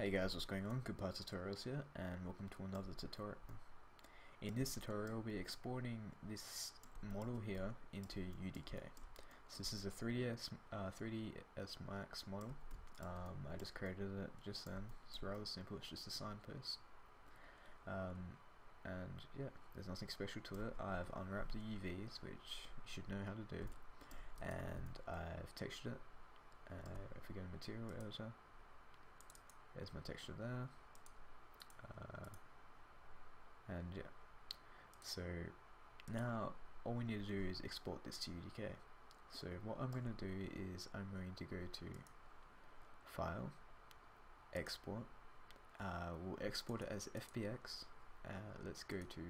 Hey guys, what's going on? Good Pie Tutorials here, and welcome to another tutorial. In this tutorial, we'll be exporting this model here into UDK. So this is a 3ds uh, 3ds Max model. Um, I just created it just then. It's rather simple. It's just a signpost. Um, and yeah, there's nothing special to it. I've unwrapped the UVs, which you should know how to do, and I've textured it. Uh, if we go to Material Editor there's my texture there. Uh, and yeah. So now all we need to do is export this to UDK. So what I'm going to do is I'm going to go to File, Export. Uh, we'll export it as FBX. Uh, let's go to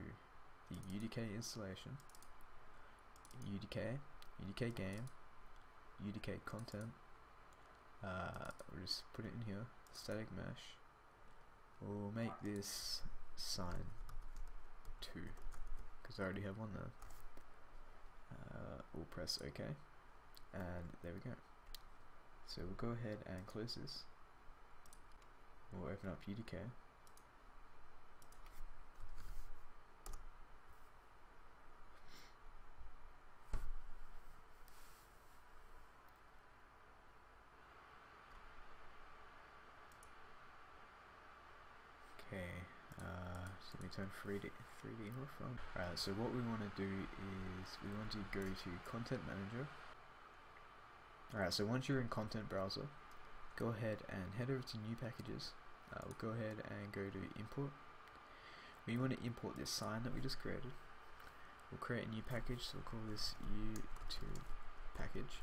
the UDK installation, UDK, UDK game, UDK content. Uh, we'll just put it in here static mesh. We'll make this sign 2 because I already have one there. Uh, we'll press OK and there we go. So we'll go ahead and close this. We'll open up UDK Okay, uh, so we turn 3D, 3D off on. Alright, so what we want to do is we want to go to Content Manager. Alright, so once you're in Content Browser, go ahead and head over to New Packages. Uh, we'll go ahead and go to Import. We want to import this sign that we just created. We'll create a new package, so we'll call this YouTube package.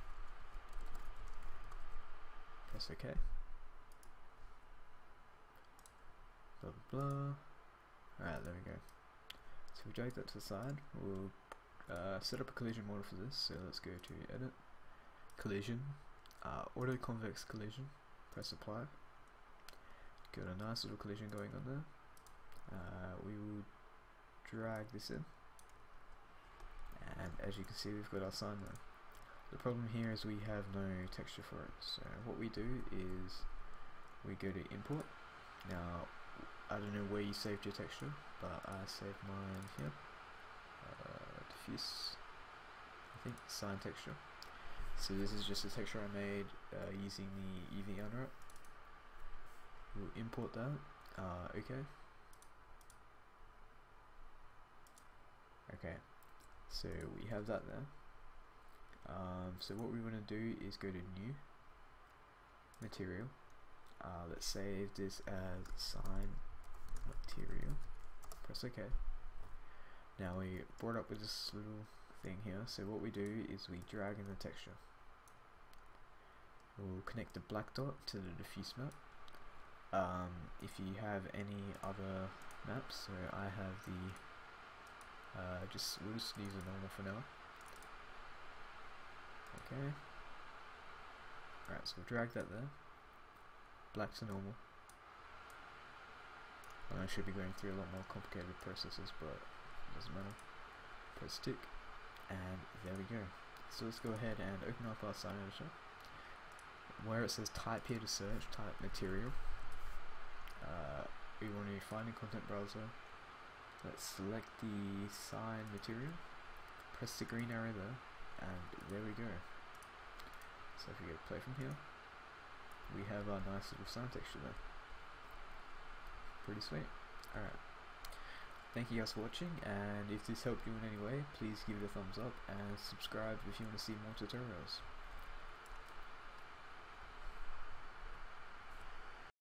Press OK. Blah. Alright, there we go. So we drag that to the side. We'll uh, set up a collision model for this. So let's go to Edit, Collision, uh, Auto Convex Collision. Press Apply. Got a nice little collision going on there. Uh, we will drag this in, and as you can see, we've got our sign there. The problem here is we have no texture for it. So what we do is we go to Import. Now I don't know where you saved your texture, but I saved mine here. Uh, diffuse, I think, sign texture. So this is just a texture I made uh, using the UV unwrap. We'll import that. Uh, okay. Okay. So we have that there. Um, so what we want to do is go to New, Material. Uh, let's save this as sign material press OK. Now we brought up with this little thing here. So what we do is we drag in the texture. We'll connect the black dot to the diffuse map. Um, if you have any other maps so I have the uh, just we'll just use a normal for now. Okay alright so we'll drag that there. Black to normal I should be going through a lot more complicated processes, but it doesn't matter. Press stick, and there we go. So let's go ahead and open up our sign editor. Where it says type here to search, type material. Uh, we want to find a content browser. Let's select the sign material. Press the green arrow there, and there we go. So if we go play from here, we have our nice little sign texture there pretty sweet. Alright. Thank you guys for watching, and if this helped you in any way, please give it a thumbs up and subscribe if you want to see more tutorials.